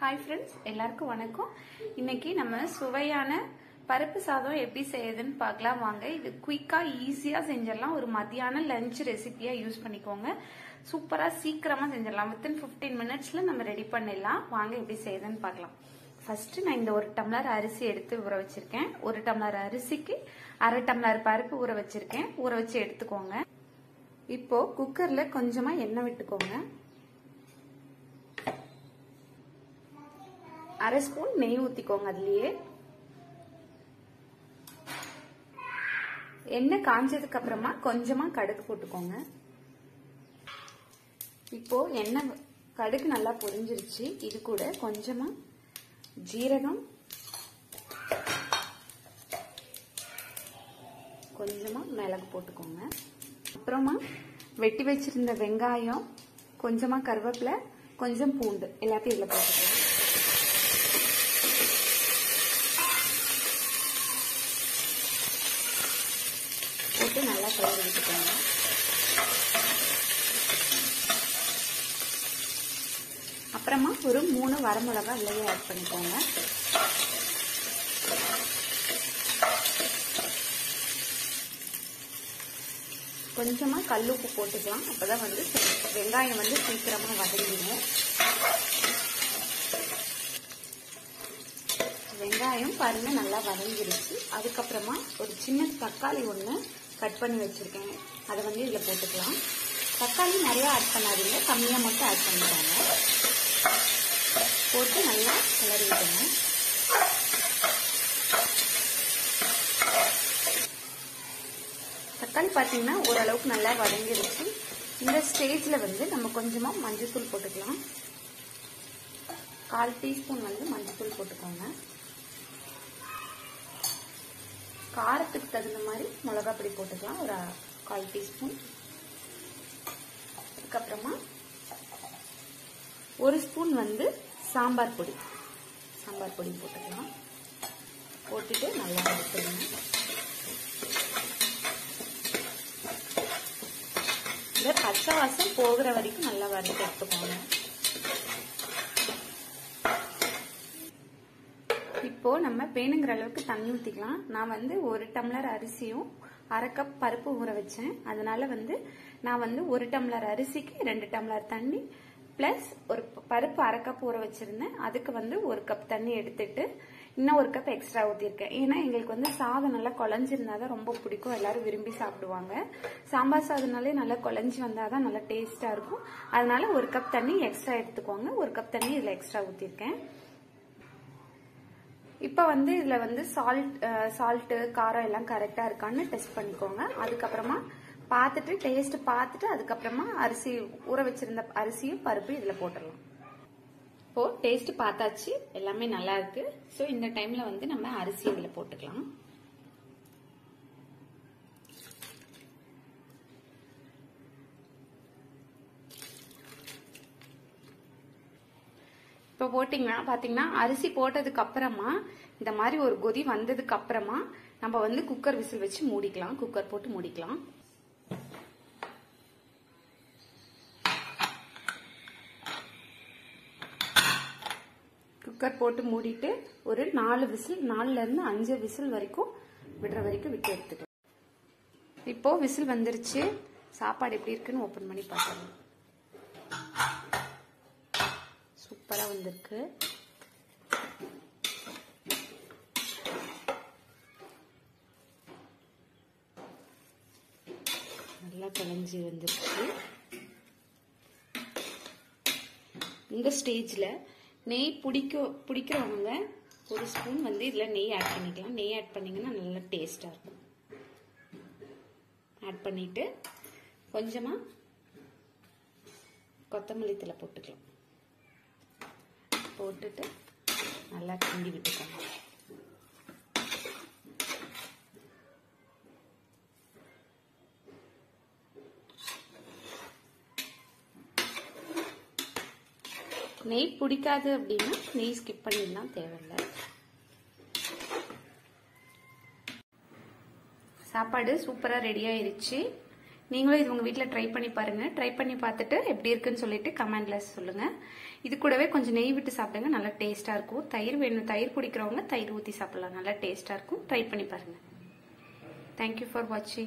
Hi friends எல்லாருக்கும் வணக்கம். இன்னைக்கு நம்ம சுவையான பருப்பு சாதம் எப்படி செய்யுதுன்னு பார்க்கலாம் வாங்க. இது குயிக்கா ஈஸியா செஞ்சிடலாம். ஒரு மதியான லஞ்ச் ரெசிபியா யூஸ் பண்ணிக்கோங்க. சூப்பரா சீக்கிரமா செஞ்சிடலாம். வித்தின் 15 மினிட்ஸ்ல நம்ம ரெடி பண்ணிடலாம். வாங்க எப்படி செய்யுதுன்னு பார்க்கலாம். ஃபர்ஸ்ட் நான் இந்த ஒரு டம்ளர் அரிசி எடுத்து ஊற வச்சிருக்கேன். ஒரு டம்ளர் அரிசிக்கு அரை டம்ளர் பருப்பு ஊற வச்சிருக்கேன். ஊற வச்சு எடுத்துக்கோங்க. இப்போ குக்கர்ல கொஞ்சமா எண்ணெய் விட்டுக்கோங்க. அரை ஸ்பூன் நெய் ஊத்திக்கோங்க அதுலயே. எண்ணெய் காஞ்சதுக்கு அப்புறமா கொஞ்சமா கடுகு போட்டுக்கோங்க. இப்போ எண்ணெய் கடுகு நல்லா பொரிஞ்சிருச்சு. இது கூட கொஞ்சமா ஜீரகம். கொஞ்சமா மிளகு போட்டுக்கோங்க. அப்புறமா வெட்டி வச்சிருந்த வெங்காயம் கொஞ்சமா கருவேப்பிலை கொஞ்சம் பூண்டு எல்லாத்தையும் இதுல போட்டுக்கோங்க போட்டு நல்லா அப்புறமா ஒரு மூணு வரமிளகா விலையை ஆட் பண்ணிக்கோங்க. கொஞ்சமா கல்லுப்பு போட்டுக்கலாம். அப்பதான் வந்து வெங்காயம் வந்து சீக்கிரமா வதங்கிடும். வெங்காயம் பாருங்க நல்லா வதங்கிருச்சு. அதுக்கப்புறமா ஒரு சின்ன தக்காளி ஒன்று கட் பண்ணி வச்சிருக்கேன். அதை வந்து இதில் போட்டுக்கலாம். தக்காளி நிறைய ஆட் பண்ணாதீங்க. கம்மியாக மட்டும் ஆட் பண்ணிடுறாங்க போட்டு நல்லா கிளறி விடுங்க. தக்காளி பார்த்தீங்கன்னா ஓரளவுக்கு நல்லா வதங்கிருச்சு. இந்த ஸ்டேஜில் வந்து நம்ம கொஞ்சமாக மஞ்சள்தூள் போட்டுக்கலாம். கால் டீஸ்பூன் வந்து மஞ்சள்தூள் போட்டுக்கோங்க. காரத்துக்கு தகுந்த மாதிரி மிளகா பொடி போட்டுக்கலாம். ஒரு கால் டீஸ்பூன். அதுக்கப்புறமா ஒரு ஸ்பூன் வந்து சாம்பார் பொடி. சாம்பார் பொடி போட்டுக்கலாம். போட்டுட்டு நல்லா வறுத்துடுங்க இந்த பச்சை வாசம் போகிற வரைக்கும் நல்லா வறுத்து எடுத்துக்கோங்க. இப்போ நம்ம வேணுங்கிற அளவுக்கு தண்ணி ஊற்றிக்கலாம் நான் வந்து ஒரு டம்ளர் அரிசியும் அரை கப் பருப்பு ஊற வச்சேன். அதனால வந்து நான் வந்து ஒரு டம்ளர் அரிசிக்கு ரெண்டு டம்ளர் தண்ணி பிளஸ் ஒரு பருப்பு அரை கப் ஊற வச்சிருந்தேன். அதுக்கு வந்து ஒரு கப் தண்ணி எடுத்துட்டு இன்னும் ஒரு கப் எக்ஸ்ட்ரா ஊற்றிருக்கேன் ஏன்னா எங்களுக்கு வந்து சாதம் நல்லா குழஞ்சிருந்தா தான் ரொம்ப பிடிக்கும். எல்லாரும் விரும்பி சாப்பிடுவாங்க. சாம்பார் சாதம்னாலே நல்லா குழஞ்சி வந்தால் தான் நல்லா டேஸ்ட்டாக இருக்கும். அதனால ஒரு கப் தண்ணி எக்ஸ்ட்ரா எடுத்துக்கோங்க. ஒரு கப் தண்ணி இதில் எக்ஸ்ட்ரா ஊற்றிருக்கேன் இப்போ வந்து இதில் வந்து சால்ட் சால்ட்டு காரம் எல்லாம் கரெக்டாக இருக்கான்னு டெஸ்ட் பண்ணிக்கோங்க. அதுக்கப்புறமா பார்த்துட்டு டேஸ்ட் பார்த்துட்டு அதுக்கப்புறமா அரிசி ஊற வச்சிருந்த அரிசியும் பருப்பு இதில் போட்டுடலாம். இப்போ டேஸ்ட் பார்த்தாச்சு. எல்லாமே நல்லா இருக்கு. ஸோ இந்த டைம்ல வந்து நம்ம அரிசி இதில் போட்டுக்கலாம். இப்போ போட்டிங்கன்னா பார்த்தீங்கன்னா அரிசி போட்டதுக்கு அப்புறமா இந்த மாதிரி ஒரு கொதி வந்ததுக்கு அப்புறமா நம்ம வந்து குக்கர் விசில் வச்சு மூடிக்கலாம். குக்கர் போட்டு மூடிக்கலாம். குக்கர் போட்டு மூடிட்டு ஒரு நாலு விசில் நாலுல இருந்து அஞ்சு விசில் வரைக்கும் விடுற வரைக்கும் விட்டு எடுத்துக்கலாம். இப்போ விசில் வந்துருச்சு. சாப்பாடு எப்படி இருக்குன்னு ஓபன் பண்ணி பார்க்கலாம். சூப்பரா வந்திருக்கு. நல்லா கலைஞ்சி வந்துருச்சு இந்த ஸ்டேஜில் நெய் பிடிக்க பிடிக்கிறவங்க ஒரு ஸ்பூன் வந்து இதில் நெய் ஆட் பண்ணிக்கலாம். நெய் ஆட் பண்ணிங்கன்னா நல்லா டேஸ்ட்டாக இருக்கும். ஆட் பண்ணிட்டு கொஞ்சமாக கொத்தமல்லி தலை போட்டுக்கலாம். போட்டுட்டு நல்லா கிண்டி விட்டுக்கோங்க. நெய் பிடிக்காது அப்படின்னா நெய் ஸ்கிப் பண்ணிடலாம் தேவையில்லை. சாப்பாடு சூப்பராக ரெடி ஆயிருச்சு. நீங்களும் இது உங்கள் வீட்டில் ட்ரை பண்ணி பாருங்கள் ட்ரை பண்ணி பார்த்துட்டு எப்படி இருக்குன்னு சொல்லிட்டு கமெண்ட்ல சொல்லுங்கள் இது கூடவே கொஞ்சம் நெய் விட்டு சாப்பிடுங்க. நல்லா டேஸ்ட்டாக இருக்கும். தயிர் வேணும். தயிர் குடிக்கிறவங்க தயிர் ஊற்றி சாப்பிடலாம். நல்லா டேஸ்ட்டாக இருக்கும். ட்ரை பண்ணி பாருங்கள் தேங்க்யூ ஃபார் வாட்சிங்